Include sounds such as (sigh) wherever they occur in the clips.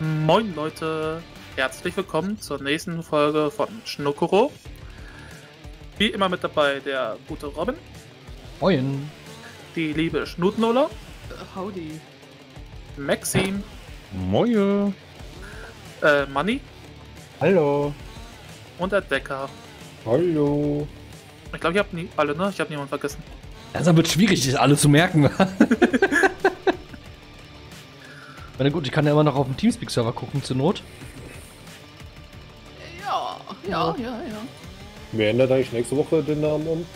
Moin Leute, herzlich willkommen zur nächsten Folge von Schnuckero. Wie immer mit dabei der gute Robin, Moin. die liebe Schnutnola, Howdy. Maxim, Moje. äh, Manni Hallo. und der Decker. Hallo. Ich glaube, ich habe nie alle, ne? Ich habe niemanden vergessen. Langsam wird schwierig, das alle zu merken. (laughs) Na gut, ich kann ja immer noch auf dem Teamspeak-Server gucken zur Not. Ja, ja, ja, ja. Wer ändert eigentlich nächste Woche den Namen um?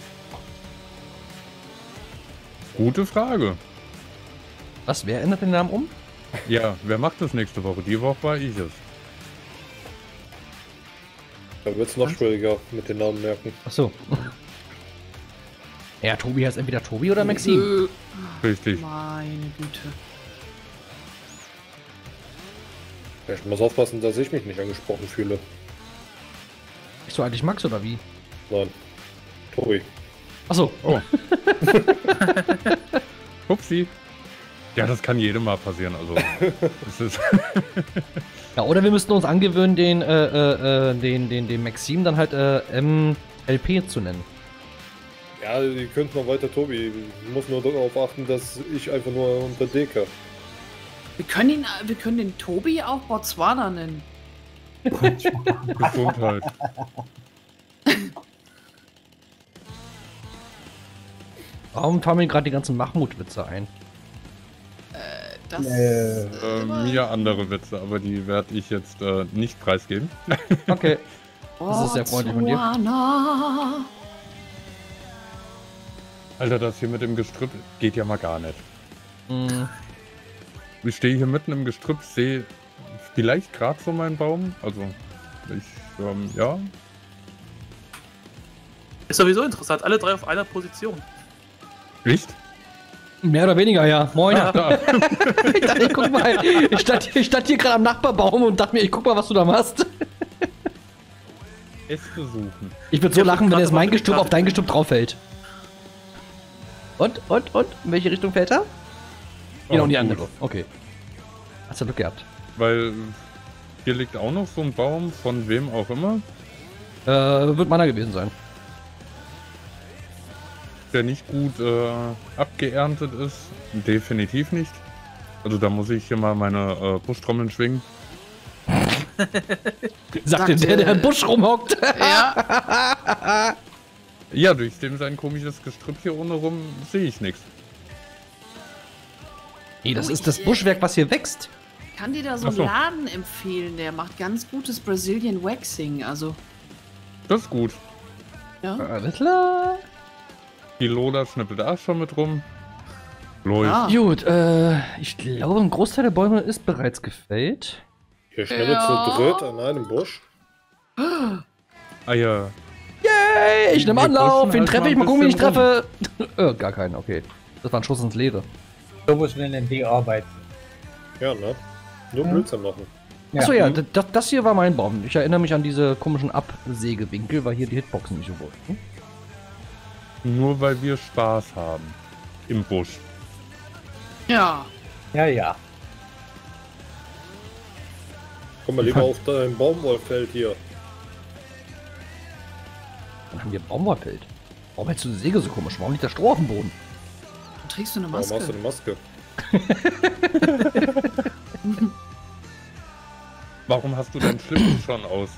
Gute Frage. Was, wer ändert den Namen um? Ja, wer macht das nächste Woche? Die Woche war ich es. Da wird es noch schwieriger mit den Namen merken. Achso. (laughs) Ja, Tobi heißt entweder Tobi oder Maxim. Richtig. Meine Güte. Ich muss aufpassen, dass ich mich nicht angesprochen fühle. Bist du eigentlich Max oder wie? Nein. Tobi. Achso. Oh. (laughs) Upsi. Ja, das kann jedem mal passieren. Also, (laughs) das ist (laughs) Ja, oder wir müssten uns angewöhnen, den, äh, äh, äh, den, den, den Maxim dann halt äh, MLP zu nennen. Ja, die könnt noch weiter Tobi. Ich muss nur darauf achten, dass ich einfach nur unter Deka. Wir können ihn, wir können den Tobi auch Botswana nennen. Gesundheit. (laughs) Warum fallen mir gerade die ganzen Mahmoud-Witze ein? Das Äh, Äh, mir andere Witze, aber die werde ich jetzt äh, nicht preisgeben. (laughs) Okay. Das ist sehr freundlich von dir. Botswana. Alter, das hier mit dem Gestrüpp geht ja mal gar nicht. Hm, Ich stehe hier mitten im Gestrüpp, sehe vielleicht gerade so meinen Baum. Also, ich, ähm, ja. Ist sowieso interessant, alle drei auf einer Position. Echt? mehr oder weniger, ja. Moin. Da. (laughs) Ich dachte, ich guck mal. Ich stand, ich stand hier gerade am Nachbarbaum und dachte mir, ich guck mal, was du da machst. Äste suchen. Ich würde so lachen, wenn jetzt mein Gestrüpp auf dein Gestrüpp drauf fällt. Und, und, und? In welche Richtung fällt er? Genau, in die Oh, gut. andere. Okay. Hast du Glück gehabt. Weil hier liegt auch noch so ein Baum, von wem auch immer, Äh, wird meiner gewesen sein. der nicht gut äh, abgeerntet ist. Definitiv nicht. Also da muss ich hier mal meine äh, Buschtrommeln schwingen. (laughs) Sagte der, der im Busch rumhockt. Ja, (laughs) Ja, durch dem sein komisches Gestrüpp hier ohne rum sehe ich nichts. Nee, das Oh, ist das ich- Buschwerk, was hier wächst. kann dir da so einen so. Laden empfehlen, der macht ganz gutes Brazilian Waxing. Also, Das ist gut. ja. Alles klar. Die Lola schnippelt auch schon mit rum. Läuft. Ah. Gut, äh, ich glaube, ein Großteil der Bäume ist bereits gefällt. Hier schnell Ja. zu dritt an einem Busch. Ah ja. Yay, ich nehme Anlauf. Wen halt treffe ich? Mal gucken, wen ich treffe. (laughs) äh, gar keinen, okay. Das war ein Schuss ins Leere. So muss man in die arbeiten. Ja, ne? Nur Blödsinn machen. Ja. Achso, ja, das, das hier war mein Baum. Ich erinnere mich an diese komischen Absägewinkel, weil hier die Hitboxen nicht so wollten. Nur weil wir Spaß haben. Im Busch. Ja. Ja, ja. Komm mal lieber auf dein Baumwollfeld hier. Dann haben wir Baumwollfeld. Warum hältst du die Säge so komisch? Warum liegt da Stroh auf dem Boden? Trägst du eine Warum hast du Maske. eine Maske? (laughs) Warum hast du deinen Schlüssel schon aus?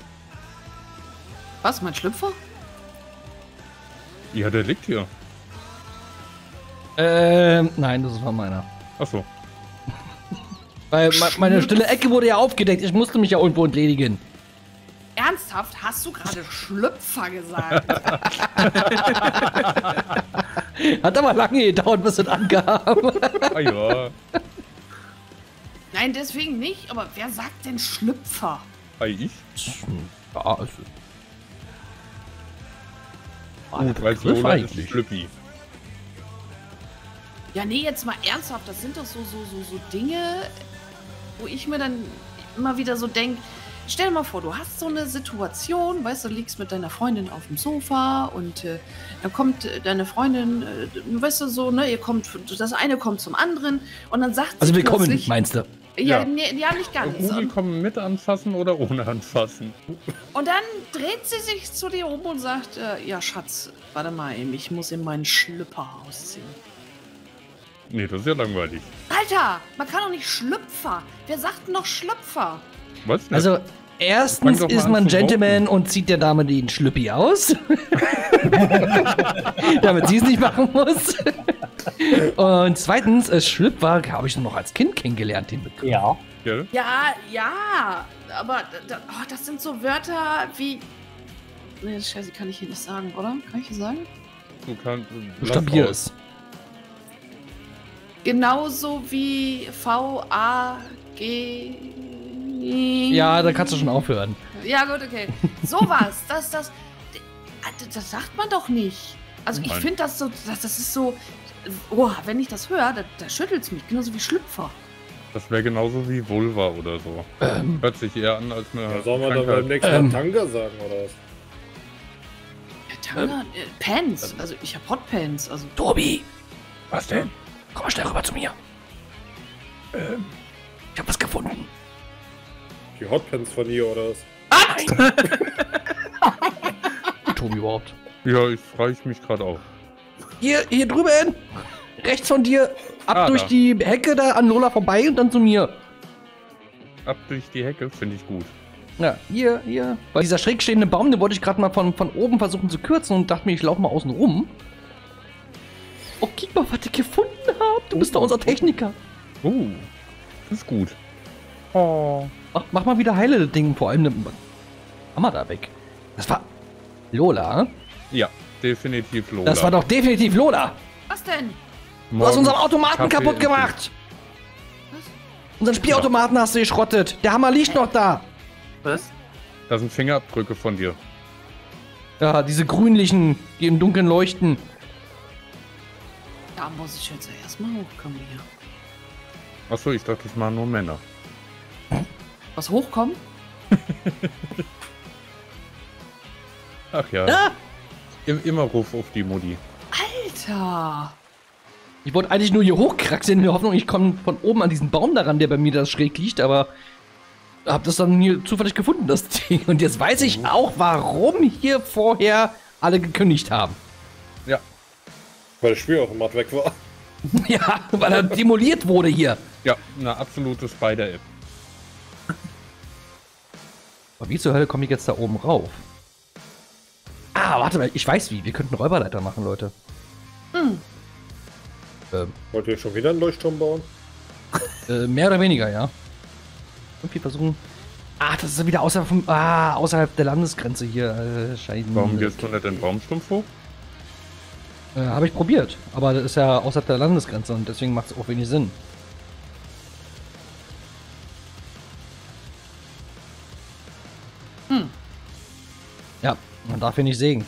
Was, mein Schlüpfer? Ja, der liegt hier. Ähm, nein, das war meiner. Achso. Weil me meine stille Ecke wurde ja aufgedeckt. Ich musste mich ja irgendwo entledigen. Ernsthaft? Hast du gerade Schlüpfer gesagt? (laughs) (laughs) Hat aber lange gedauert, bis es angab. Ah ja. Nein, deswegen nicht. Aber wer sagt denn Schlüpfer? Ah, ich? ja. War der Gut, weil Begriff Lola ist eigentlich. Schlüppi. Ja, nee, jetzt mal ernsthaft. Das sind doch so, so, so, so Dinge, wo ich mir dann immer wieder so denke, stell dir mal vor, du hast so eine Situation, weißt du, du liegst mit deiner Freundin auf dem Sofa und äh, dann kommt äh, deine Freundin, äh, weißt du, so, ne, ihr kommt, das eine kommt zum anderen und dann sagt Also sie willkommen, meinst du? Ja, Ja. Nee, ja nicht ganz. Google Und, kommen mit anfassen oder ohne anfassen? und dann dreht sie sich zu dir um und sagt, äh, ja Schatz, warte mal eben, ich muss in meinen Schlüpper ausziehen. Nee, das ist ja langweilig. Alter, man kann doch nicht Schlüpfer. Wer sagt denn noch Schlüpfer? Was? denn? Also, erstens ist an man Gentleman und zieht der Dame den Schlüppi aus. (laughs) Damit sie es nicht machen muss. und zweitens, äh, Schlüpfer habe ich nur noch als Kind kennengelernt, den Begriff. Ja. Ja, ja, aber oh, das sind so Wörter wie... Nee, scheiße, kann ich hier nicht sagen, oder? Kann ich hier sagen? Du kannst. Stabil ist. Genauso wie V-A-G... Ja, da kannst du schon aufhören. Ja, gut, okay. (laughs) Sowas, das, das, das sagt man doch nicht. Also ich finde das so, das, das ist so, oh, wenn ich das höre, da, da schüttelt es mich, genauso wie Schlüpfer. Das wäre genauso wie Vulva oder so. Ähm, Hört sich eher an als eine. Ja, sollen wir dann beim nächsten Ähm. Mal Tanga sagen, oder was? Ja, Tanga, äh, Pants, also ich habe Hotpants, also Tobi, Was denn? komm mal schnell rüber zu mir. Ähm, ich habe was gefunden. Die Hotpants von ihr, oder was? (laughs) Tobi überhaupt. Ja, ich frage mich gerade auch. Hier, hier drüben, rechts von dir, ab Ah, durch da. die Hecke da an Lola vorbei und dann zu mir. Ab durch die Hecke finde ich gut. Ja, hier, hier. Weil dieser schräg stehende Baum, den wollte ich gerade mal von, von oben versuchen zu kürzen und dachte mir, ich laufe mal außen rum. Oh, guck mal, was ich gefunden habe. Du bist doch unser Techniker. Oh, das ist gut. Oh. Mach, mach mal wieder heile das Ding, vor allem ne Hammer da weg. Das war Lola. Ja, definitiv Lola. Das war doch definitiv Lola. was denn? Du hast unseren Automaten Kaffee kaputt gemacht. Unseren Spielautomaten hast du geschrottet. Der Hammer liegt noch da. Was? Das sind Fingerabdrücke von dir. Ja, diese grünlichen, die im Dunkeln leuchten. Da muss ich jetzt erstmal hochkommen hier. Achso, ich dachte, das waren nur Männer. Was hochkommen? (laughs) Ach ja. Ah! Im, immer Ruf auf die Mutti. Alter. Ich wollte eigentlich nur hier hochkraxeln in der Hoffnung, ich komme von oben an diesen Baum daran, der bei mir da schräg liegt, aber hab das dann hier zufällig gefunden, das (laughs) Ding. Und jetzt weiß ich auch, warum hier vorher alle gekündigt haben. Ja. Weil das Spielautomat weg war. (laughs) ja, weil er demoliert wurde hier. Ja, eine absolute Spider-App. Aber wie zur Hölle komme ich jetzt da oben rauf? Ah, warte mal, ich weiß wie. Wir könnten Räuberleiter machen, Leute. Ähm, Wollt ihr schon wieder einen Leuchtturm bauen? äh, mehr oder weniger, ja. Irgendwie versuchen. Ah, das ist ja wieder außerhalb, vom, ah, außerhalb der Landesgrenze hier. Äh, Scheiden. Warum gehst du nicht den Baumstumpf hoch? Äh, Habe ich probiert, aber das ist ja außerhalb der Landesgrenze und deswegen macht es auch wenig Sinn. Ja, man darf hier nicht sägen.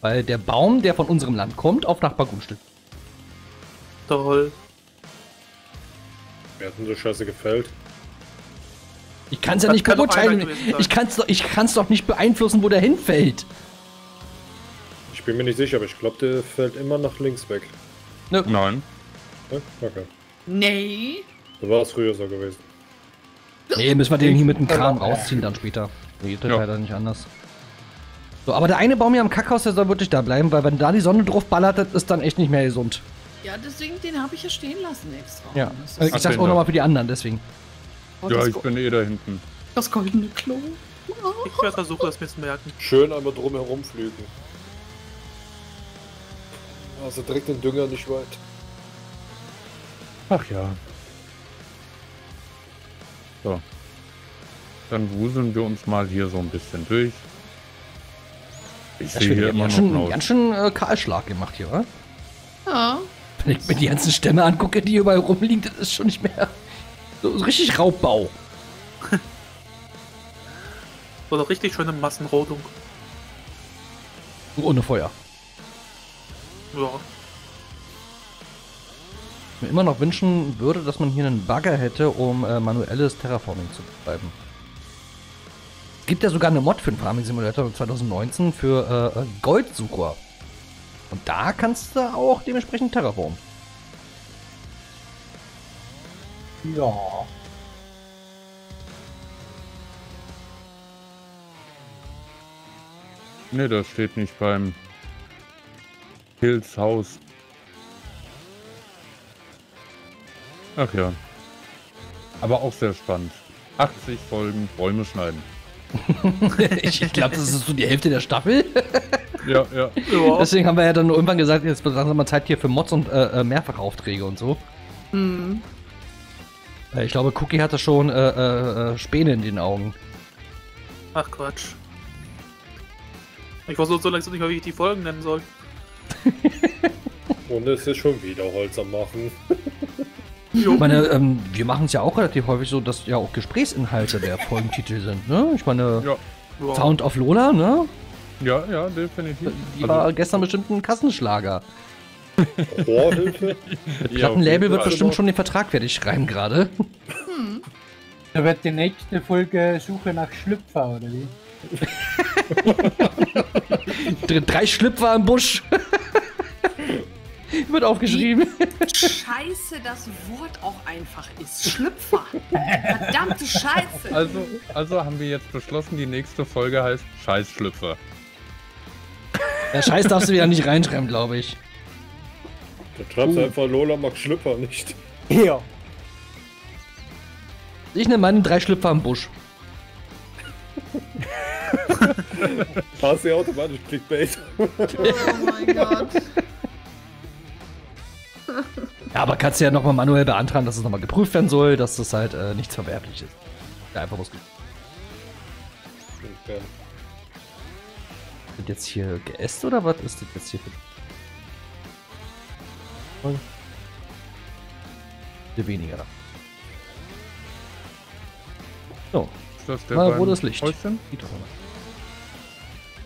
Weil der Baum, der von unserem Land kommt, auf Nachbargrundstück. Toll. Wer hat denn so scheiße gefällt? Ich kann es ja Das nicht kann beurteilen. Ich kann es doch, ich kann's doch nicht beeinflussen, wo der hinfällt. Ich bin mir nicht sicher, aber ich glaube, der fällt immer nach links weg. Nein. Ja? Okay. Nee. So war es früher so gewesen. Nee, müssen wir den hier mit dem Kram rausziehen dann später. Geht das Ja. leider nicht anders. So, aber der eine Baum hier am Kackhaus, der soll wirklich da bleiben, weil wenn da die Sonne drauf ballert, das ist dann echt nicht mehr gesund. Ja, deswegen, den habe ich ja stehen lassen extra. Ja, Das, ist, ich sag's auch nochmal für die anderen, deswegen. oh, Ja, ich bin eh da hinten. das goldene Klo. Ich werde versuchen, das mir zu merken. Schön einmal drum herum flügen. Also direkt den Dünger nicht weit. Ach ja. So. Dann wuseln wir uns mal hier so ein bisschen durch. Ich Das sehe hier immer ganz noch schön, ganz schön äh, Kahlschlag gemacht hier, oder? Ja. Wenn ich mir die ganzen Stämme angucke, die überall rumliegen, das ist schon nicht mehr so, so richtig Raubbau. (laughs) So eine richtig schöne Massenrodung. Ohne Feuer. Ja. Ich mir immer noch wünschen würde, dass man hier einen Bagger hätte, um äh, manuelles Terraforming zu betreiben gibt ja sogar eine Mod für den Farming Simulator 2019 für äh, äh, Goldsucher. Und da kannst du auch dementsprechend Terraform. Ja. Ne, das steht nicht beim Hills Haus. Ach ja. Aber auch sehr spannend. 80 Folgen Bäume schneiden. (laughs) ich glaube, das ist so die Hälfte der Staffel. Ja, ja. Ja. Deswegen haben wir ja dann irgendwann gesagt, jetzt wird langsam mal Zeit hier für Mods und äh, äh, Mehrfachaufträge und so. Hm. Äh, ich glaube, Cookie hatte schon äh, äh, äh, Späne in den Augen. Ach Quatsch. Ich versuche so langsam nicht mal, wie ich die Folgen nennen soll. Und es ist schon wieder Holz am Machen. Ich meine, ähm, wir machen es ja auch relativ häufig so, dass ja auch Gesprächsinhalte der Folgentitel sind, ne? Ich meine, Ja, Ja. Sound of Lola, ne? ja, ja definitiv. Die war gestern bestimmt ein Kassenschlager. Rohrhilfe? (laughs) Plattenlabel wird Fall. bestimmt schon den Vertrag fertig schreiben gerade. Da wird die nächste Folge Suche nach Schlüpfer, oder wie? (laughs) Dr- Drei Schlüpfer im Busch. Wird aufgeschrieben. Scheiße, das Wort auch einfach ist. Schlüpfer. Verdammte Scheiße. Also, also haben wir jetzt beschlossen, die nächste Folge heißt Scheißschlüpfer. Der Scheiß darfst du wieder nicht reinschreiben, glaube ich. Da schreibst du einfach Lola mag Schlüpper nicht. Ja. Ich nenne meinen drei Schlüpfer im Busch. Hast du ja automatisch Clickbait. Oh mein Gott. Ja, aber kannst du ja nochmal manuell beantragen, dass es nochmal geprüft werden soll, dass das halt äh, nichts verwerflich ist. Ja, einfach muss. Ja. Wird jetzt hier geäst oder was ist das jetzt hier für. Weniger. So, Ist das der Mal rotes Licht. Häuschen?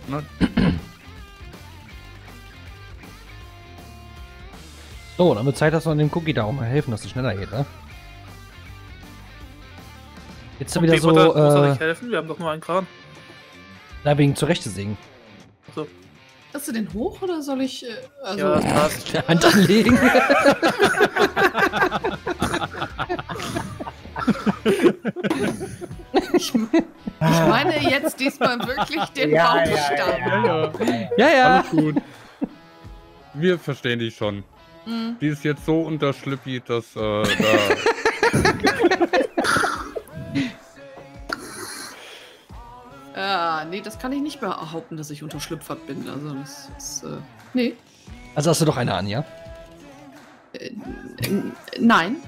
mal. Nein. (clears throat) So, dann wird Zeit, dass wir dem Cookie da auch mal helfen, dass es schneller geht, ne? Jetzt Und wieder er- so, muss er äh, nicht helfen? Wir haben doch nur einen Kran. na, wegen zurechte singen. So. Hast du den hoch oder soll ich. äh, Also, Ja, das passt. (laughs) Der Hand anlegen. ich meine jetzt diesmal wirklich den Ja, ja, Baumstamm. Ja, ja. ja, ja. Alles gut. Wir verstehen dich schon. Hm. Die ist jetzt so unterschlüppi, dass äh, da. (laughs) Ah, nee, das kann ich nicht behaupten, dass ich unterschlüpfert bin. Also, das ist. Äh, nee. Also hast du doch eine an, ja? Äh, nein. (laughs)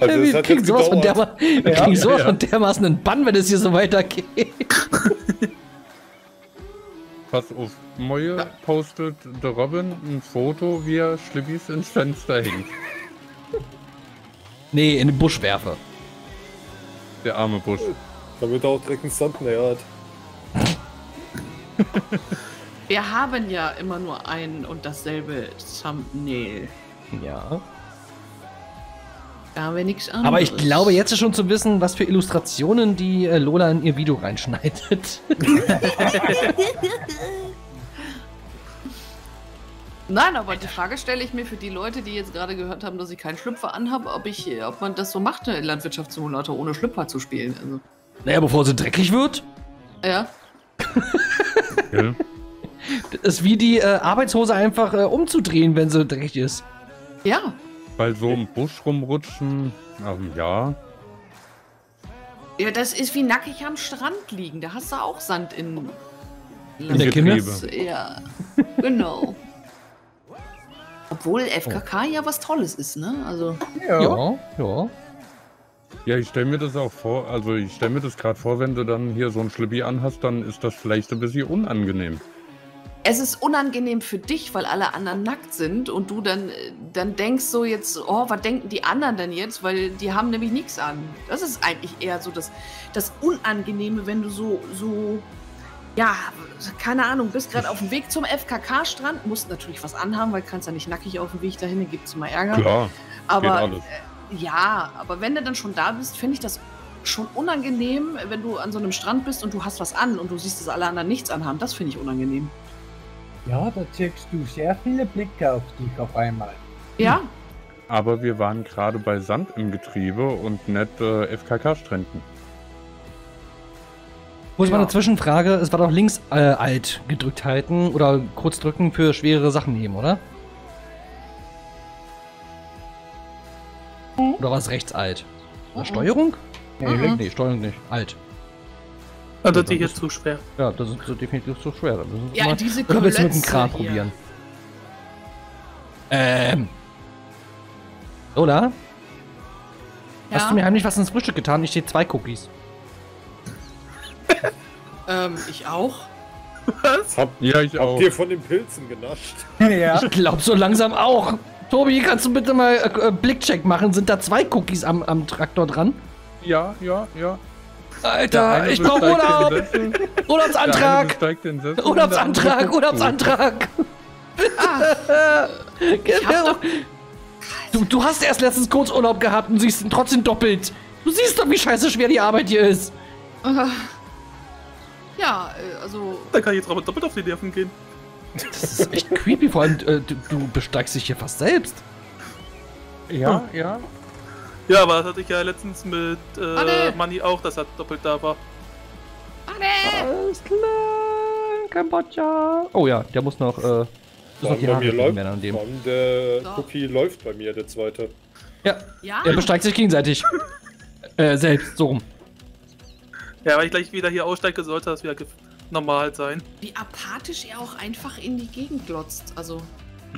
Also wir kriegen sowas von, derma wir Ja, kriegen sowas ja. von dermaßen einen Bann, wenn es hier so weitergeht. (laughs) Pass auf, Moje postet der Robin ein Foto, wie er Schlippis ins Fenster hängt. Nee, in den Busch werfe. Der arme Busch. Damit er auch direkt einen Thumbnail hat. Wir haben ja immer nur ein und dasselbe Thumbnail. Ja. Haben wir nichts anderes. Aber ich glaube jetzt schon zu wissen, was für Illustrationen die äh, Lola in ihr Video reinschneidet. (laughs) Nein, aber die Frage stelle ich mir für die Leute, die jetzt gerade gehört haben, dass ich keinen Schlüpfer anhabe, ob ich, ob man das so macht, eine Landwirtschaftssimulator ohne Schlüpfer zu spielen. Also, naja, bevor sie dreckig wird. (laughs) ja. Das ist wie die äh, Arbeitshose einfach äh, umzudrehen, wenn sie dreckig ist. Ja. Bei so einem Busch rumrutschen, ähm, ja. Ja, das ist wie nackig am Strand liegen. Da hast du auch Sand in. In der Kimme? Ja, genau. Obwohl FKK ja was Tolles ist, ne? Also, Ja. Ja, ja. Ja, ich stelle mir das auch vor, also ich stelle mir das gerade vor, wenn du dann hier so ein Schlippi anhast, dann ist das vielleicht ein bisschen unangenehm. Es ist unangenehm für dich, weil alle anderen nackt sind und du dann, äh, dann denkst so jetzt, oh, was denken die anderen denn jetzt? Weil die haben nämlich nichts an. Das ist eigentlich eher so das, das Unangenehme, wenn du so, so, ja, keine Ahnung, bist gerade auf dem Weg zum FKK-Strand, musst natürlich was anhaben, weil kannst ja nicht nackig auf dem Weg dahin, dann gibt's mal Ärger. Klar, aber alles. ja, aber wenn du dann schon da bist, finde ich das schon unangenehm, wenn du an so einem Strand bist und du hast was an und du siehst, dass alle anderen nichts anhaben. Das finde ich unangenehm. Ja, da ziehst du sehr viele Blicke auf dich auf einmal. Ja, Aber wir waren gerade bei Sand im Getriebe und nicht äh, FKK-Stränden. Muss mal Ja. eine Zwischenfrage. Es war doch links äh, alt gedrückt halten oder kurz drücken für schwere Sachen nehmen, oder? Oder war es rechts alt? Oder Mhm. Steuerung? Nee, Mhm. Nee, Steuerung nicht. Alt. Also Ja, die hier das- zu schwer. Ja, das ist so definitiv zu schwer. Das ist Ja, mal- diese Oder willst du mit dem Kran hier. probieren? Ähm. Oder? Hast Ja, du mir heimlich was ins Frühstück getan? Ich stehe zwei Cookies. (laughs) ähm, ich auch. Was? Hab, Ja, ich auch. habt ihr von den Pilzen genascht? (laughs) ja. Ich glaub so langsam auch. Tobi, kannst du bitte mal äh, Blickcheck machen? Sind da zwei Cookies am, am Traktor dran? Ja, ja, ja. Alter, ich brauch besteigt Urlaub! Urlaubsantrag! Urlaubsantrag! (laughs) Urlaubsantrag! Ah, Genau. Du, du hast erst letztens kurz Urlaub gehabt und siehst ihn trotzdem doppelt. Du siehst doch, wie scheiße schwer die Arbeit hier ist. äh, ja, äh, also Da kann ich jetzt aber doppelt auf die Nerven gehen. Das ist echt creepy, vor allem äh, du, du besteigst dich hier fast selbst. Ja, ja. Ja, aber das hatte ich ja letztens mit äh. Money auch, dass er doppelt da war. Alles klar, Kambodscha. Oh ja, der muss noch, äh, muss noch die bei Haare läuft. werden an dem. Mann, der So. Cookie läuft bei mir, der zweite. Ja, ja, er besteigt sich gegenseitig. (laughs) äh, selbst, so rum. Ja, weil ich gleich wieder hier aussteige, sollte das wieder normal sein. wie apathisch er auch einfach in die Gegend glotzt. Also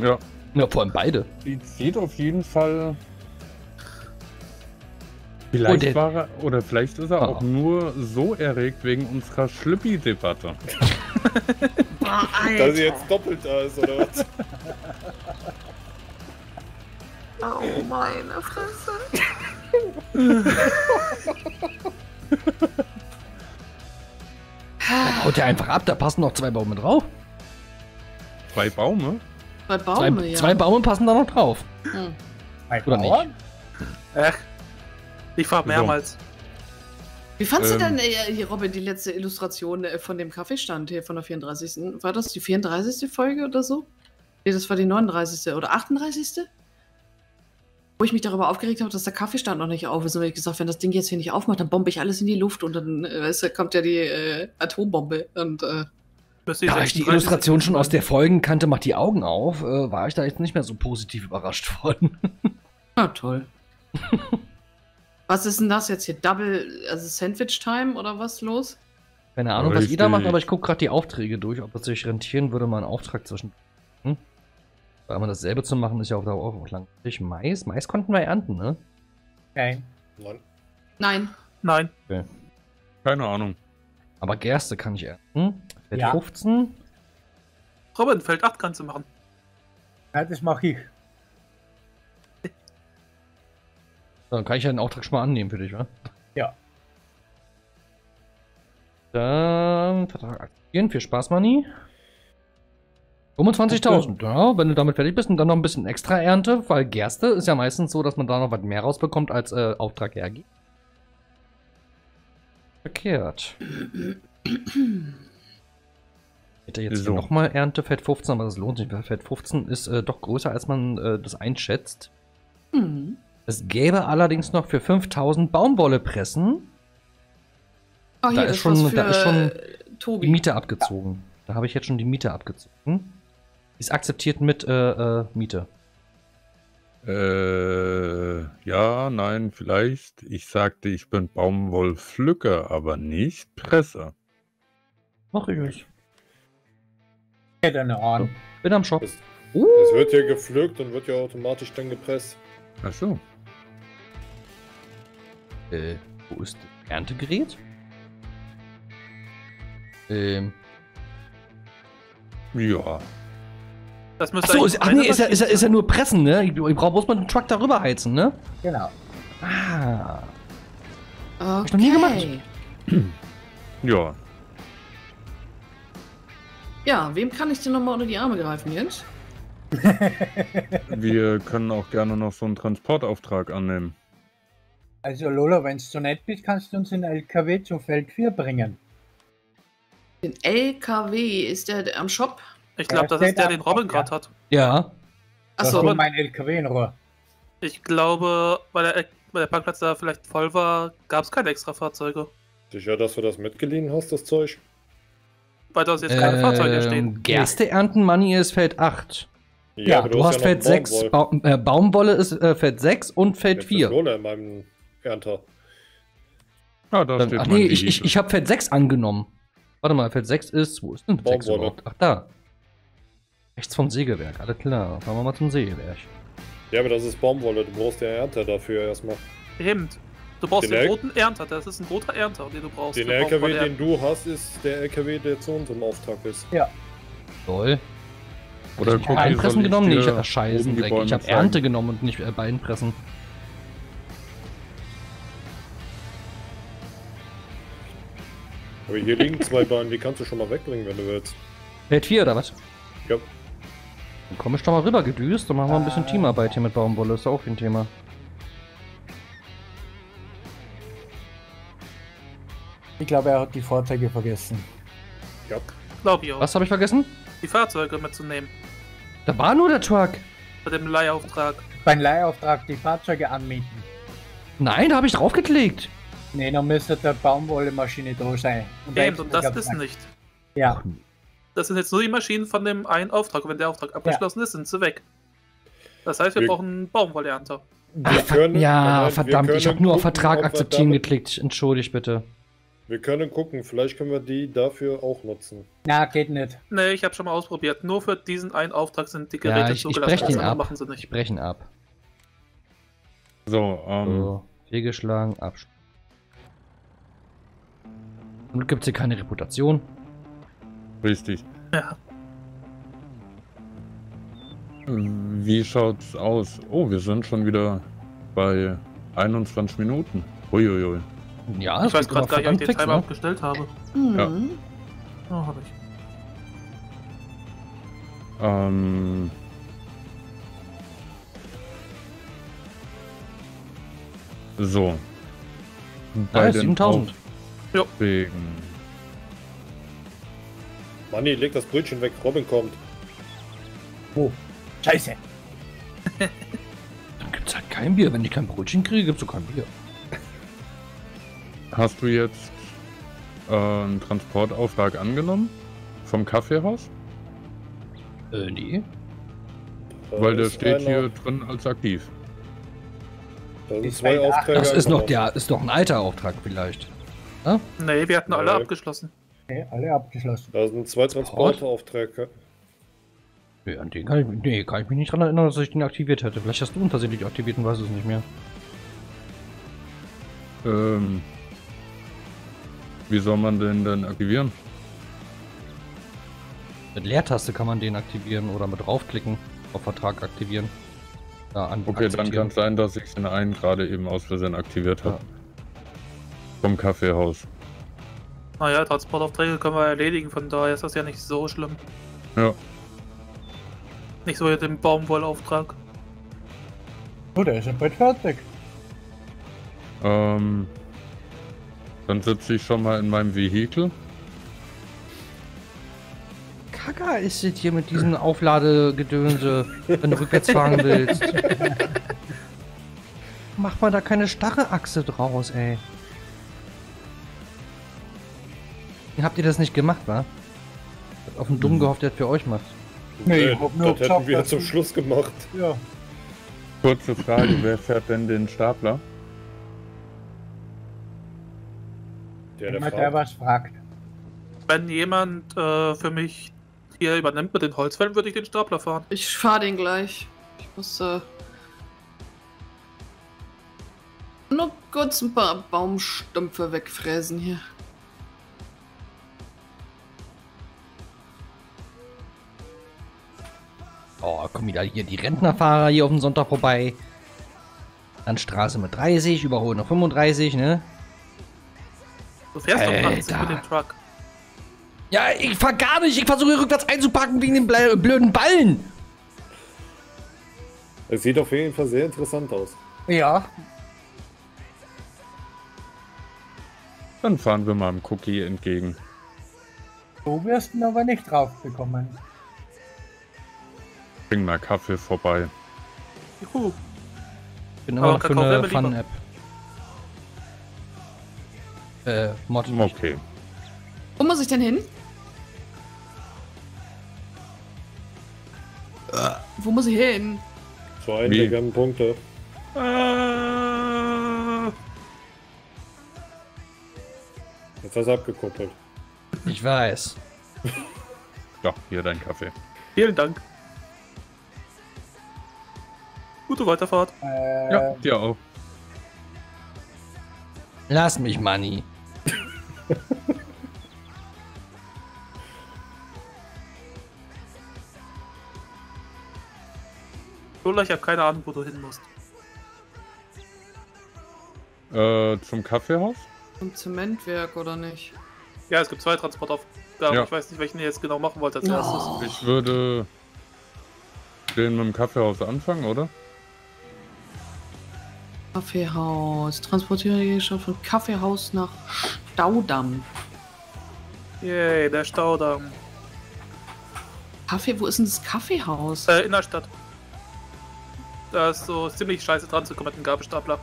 Ja. Ja, vor allem beide. Die sieht auf jeden Fall. Vielleicht der- war er, oder vielleicht ist er Ah. auch nur so erregt wegen unserer Schlüppi-Debatte. (laughs) Dass sie jetzt doppelt da ist, oder was? Oh meine Fresse. Haut er einfach ab, da passen noch zwei Baume drauf. Zwei Baume? Bei Zwei, Baume, ja. zwei Baume passen da noch drauf. Hm. Oder nicht? Ach, ich war mehrmals. Wie fandst Ähm. du denn, äh, hier, Robin, die letzte Illustration äh, von dem Kaffeestand hier von der 34. War das die 34. Folge oder so? Nee, das war die 39. oder 38. Wo ich mich darüber aufgeregt habe, dass der Kaffeestand noch nicht auf ist. Und ich gesagt, wenn das Ding jetzt hier nicht aufmacht, dann bombe ich alles in die Luft und dann äh, weißt du, kommt ja die äh, Atombombe. Und äh, Da ich die 36 Illustration schon aus der Folgen kannte, macht die Augen auf, äh, war ich da jetzt nicht mehr so positiv überrascht von. (laughs) na toll. (laughs) was ist denn das jetzt hier? Double, also Sandwich Time oder was los? Keine Ahnung, was ihr da Richtig. macht, aber ich gucke gerade die Aufträge durch, ob es sich rentieren würde, mal einen Auftrag zwischen. Hm? Weil immer dasselbe zu machen, ist ja auf der auch langfristig. Mais? Mais konnten wir ernten, ne? Nein. Nein. Nein. Nein. Keine Ahnung. Aber Gerste kann ich ernten. Feld Ja. 15. Robin, Feld 8 kannst du machen. Ja, das mache ich. Dann kann ich ja den Auftrag schon mal annehmen für dich, wa? Ja. Dann Vertrag aktivieren. Viel Spaß, Money. 25.000, ja, wenn du damit fertig bist und dann noch ein bisschen extra Ernte, weil Gerste ist ja meistens so, dass man da noch was mehr rausbekommt, als äh, Auftrag hergibt. Verkehrt. Hätte jetzt So. nochmal Ernte, Fett 15, aber das lohnt sich, weil Fett 15 ist äh, doch größer, als man äh, das einschätzt. Hm. Es gäbe allerdings noch für 5000 Baumwollepressen Oh, Da ist schon- was da ist schon äh, die Tobi. Miete abgezogen. Da habe ich jetzt schon die Miete abgezogen. Ist akzeptiert mit äh, äh, Miete. Äh, ja, nein, vielleicht. Ich sagte, ich bin Baumwollpflücker, aber nicht Presser. Mach ich es. Ich hätte eine Ahnung. Bin am Shop. Das, Uh, das wird ja gepflückt und wird ja automatisch dann gepresst. Ach so. Äh, wo ist das Erntegerät? Ähm. Ja. Das müsste Achso, ist, ach nee, ist ja, ist, ja, ist ja nur pressen, ne? Ich, ich brauche bloß mal den Truck darüber heizen, ne? Genau. Ah. Okay. ich noch nie gemacht. Ja. Ja, wem kann ich denn nochmal unter die Arme greifen, Jens? Wir können auch gerne noch so einen Transportauftrag annehmen. Also Lola, wenn du so nett bist, kannst du uns in LKW zum Feld 4 bringen. Den LKW, ist der, der am Shop? Ich glaube, Ja, das ist der, den Robin ja. gerade hat. Ja. Das Achso, ist mein LKW in Ruhe. Ich glaube, weil der, weil der Parkplatz da vielleicht voll war, gab es keine extra Fahrzeuge. Sicher, dass du das mitgeliehen hast, das Zeug? Weil da jetzt keine Fahrzeuge stehen. Ähm, Gerste ernten, Money ist Feld 8. Ja, Du, hast ja Feld 6, Baumwoll. ba äh, Baumwolle ist äh, Feld 6 und Feld Jetzt ist 4. Lola in meinem Ernter. Ja, da Dann, steht ach nee, ich, ich, ich habe Feld 6 angenommen. Warte mal, Feld 6 ist. Wo ist denn Feld 6 Baumwolle. überhaupt? Ach, da. Rechts vom Sägewerk, alles klar. Fahren wir mal zum Sägewerk. Ja, aber das ist Baumwolle. Du brauchst den Ernter dafür erstmal. Eben. Du brauchst Den den, roten Ernter. Das ist ein roter Ernter, den du brauchst. Den LKW, den du hast, ist der LKW, der zu unserem Auftrag ist. Toll. Oder Ich Cookie, Beinpressen genommen? Nee, ich habe Scheißen. Ich habe? Ernte genommen und nicht äh, Beinpressen. Aber hier liegen zwei Bahnen, die kannst du schon mal wegbringen, wenn du willst. Feld 4 oder was? Ja. Dann komm ich doch mal rüber gedüst und machen wir ein bisschen Teamarbeit hier mit Baumwolle. Ist auch ein Thema. Ich glaube, er hat die Fahrzeuge vergessen. Ja. Glaub ich auch. Was habe ich vergessen? Die Fahrzeuge mitzunehmen. Da war nur der Truck. Bei dem Leihauftrag. Beim Leihauftrag die Fahrzeuge anmieten. Nein, da habe ich draufgeklickt. Nee, dann müsste der Baumwollemaschine da sein. der Eben, und das ist nicht. Ja, Das sind jetzt nur die Maschinen von dem einen Auftrag. Und wenn der Auftrag abgeschlossen ist, sind sie weg. Das heißt, wir Wir- brauchen einen Baumwollernter. Wir Ach, können- ja, verdammt, ich habe nur auf Vertrag akzeptieren geklickt. Entschuldigt bitte. Wir können gucken, vielleicht können wir die dafür auch nutzen. na, geht nicht. Nee, ich habe schon mal ausprobiert. Nur für diesen einen Auftrag sind die Ja, Geräte ich, ich zugelassen. breche Das den andere ab. machen sie Ich nicht. breche ihn ab. So, ähm, So, fehlgeschlagen, Absch. Und gibt es hier keine Reputation. richtig. Ja. Wie schaut's aus? Oh, wir sind schon wieder bei 21 Minuten. Uiuiui. Ja, Ich weiß gerade gar nicht, ob ich den fix, Timer ne? abgestellt habe. Mhm. Oh, habe ich. Ähm. So. Ja, 7000. Aufträgen. Manni, leg das Brötchen weg, Robin kommt. Scheiße. Dann gibt's halt kein Bier. Wenn ich kein Brötchen kriege, gibt's auch kein Bier. Hast du jetzt äh, einen Transportauftrag angenommen? Vom Kaffeehaus? Äh, nee. Da Weil der steht einer- hier drin als aktiv. Da. Das ist noch der, ist doch ein alter Auftrag vielleicht. Nee, wir hatten alle Nee. abgeschlossen. Okay, alle abgeschlossen. Da sind zwei Transportaufträge. Nee, an den kann ich, nee, kann ich mich nicht dran erinnern, dass ich den aktiviert hätte. Vielleicht hast du ihn tatsächlich aktiviert und weißt es nicht mehr. Ähm. Wie soll man den denn aktivieren? Mit Leertaste kann man den aktivieren oder mit draufklicken auf Vertrag aktivieren. Ja, an Okay, dann kann es sein, dass ich den einen gerade eben aus Versehen aktiviert habe. Vom Kaffeehaus. Naja, Transportaufträge können wir erledigen, von daher ist das ja nicht so schlimm. Ja. Nicht so wie den Baumwollauftrag. Oh, der ist ja bald fertig. Ähm. Dann sitze ich schon mal in meinem Vehikel. Kacker ist es hier mit diesem Aufladegedönse, wenn du rückwärts fahren willst. (laughs) Macht man da keine starre Achse draus, ey. Habt ihr das nicht gemacht, wa? Ich hab auf den Dumm gehofft, der das für euch macht. Nee, Nee, ich hab nur das hätten wir dass zum Schluss gemacht. Ja. Kurze Frage, wer fährt denn den Stapler? Der, der Jemand, der fragt. was fragt. Wenn jemand äh, für mich hier übernimmt mit den Holzfällen, würde ich den Stapler fahren. Ich fahr den gleich. Ich muss äh, nur kurz ein paar Baumstümpfe wegfräsen hier. Oh, kommen wieder hier die Rentnerfahrer hier auf den Sonntag vorbei. Dann Straße mit 30, überholen auf 35, ne? Du fährst doch 80 Alter. mit dem Truck. Ja, ich fahr gar nicht. Ich versuche rückwärts einzupacken wegen den blöden Ballen. Es sieht auf jeden Fall sehr interessant aus. Ja, Dann fahren wir mal dem Cookie entgegen. du wirst ihn aber nicht drauf bekommen. Bring mal Kaffee vorbei. Juhu. Bin Aber immer noch für eine. Fun-App. Äh, Mod. Okay. Wo muss ich denn hin? Wo muss ich hin? Zu einem der gelben Punkte. Äh, Jetzt hast du abgekuppelt. Ich weiß. (laughs) Ja, hier dein Kaffee. vielen Dank. Gute Weiterfahrt. Äh, Ja, dir auch. Lass mich, Manni. (laughs) Lola, ich habe keine Ahnung, wo du hin musst. Äh, zum Kaffeehaus? Zum Zementwerk oder nicht? Ja, es gibt zwei Transportaufgaben. Ja. Ich weiß nicht, welchen ihr jetzt genau machen wollt als Oh. erstes. Ich würde den mit dem Kaffeehaus anfangen, oder? Kaffeehaus. Transportiere die Gegenstand von Kaffeehaus nach Staudamm. Yay, der Staudamm. Kaffee, wo ist denn das Kaffeehaus? Äh, in der Stadt. Da ist so ziemlich scheiße dran zu kommen mit dem Gabelstapler.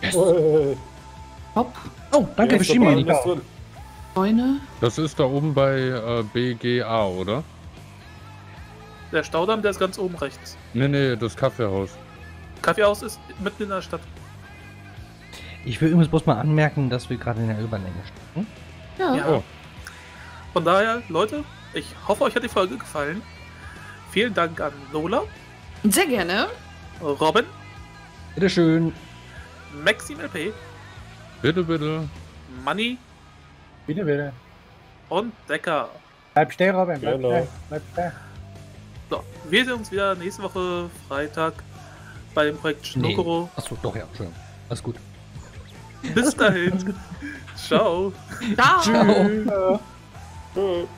Hey, Hopp, Oh, danke drin. Freunde. Das ist da oben bei äh, BGA, oder? Der Staudamm, der ist ganz oben rechts. Nee, nee, das Kaffeehaus. Kaffeehaus ist mitten in der Stadt. Ich will übrigens bloß mal anmerken, dass wir gerade in der Überlänge stehen. Ja. Ja. Oh. Von daher, Leute, ich hoffe, euch hat die Folge gefallen. Vielen Dank an Lola, Sehr gerne. Robin, Bitteschön. Maxim LP, Bitte, bitte. Money bitte, bitte. und Decker. Bleib stehen, Robin. Bleib Genau. stehen. Bleib stehen. So, wir sehen uns wieder nächste Woche Freitag bei dem Projekt Nee. Schnokoro. Achso, doch, ja, schön. Alles gut. Bis dahin. (laughs) Ciao. Ciao. Ciao.